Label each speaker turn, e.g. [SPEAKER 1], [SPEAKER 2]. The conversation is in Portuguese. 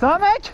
[SPEAKER 1] Samet!